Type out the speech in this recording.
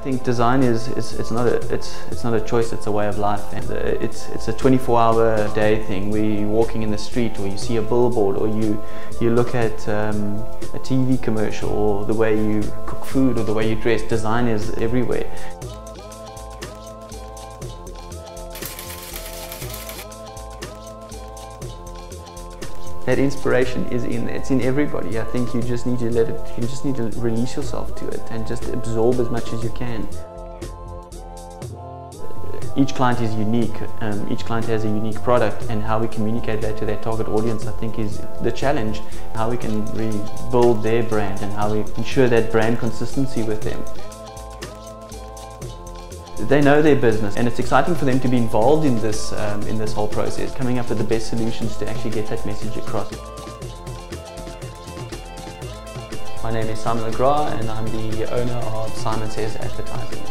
I think design is, is it's not a it's it's not a choice it's a way of life. And it's it's a 24 hour day thing you're walking in the street or you see a billboard or you you look at um, a TV commercial or the way you cook food or the way you dress. Design is everywhere that inspiration is in it's in everybody. I think you just need to let it you just need to release yourself to it and just absorb as much as you can. Each client is unique um, each client has a unique product and how we communicate that to their target audience i think is the challenge how we can rebuild their brand and how we ensure that brand consistency with them they know their business and it's exciting for them to be involved in this, um, in this whole process, coming up with the best solutions to actually get that message across. My name is Simon McGrath and I'm the owner of Simon Says Advertising.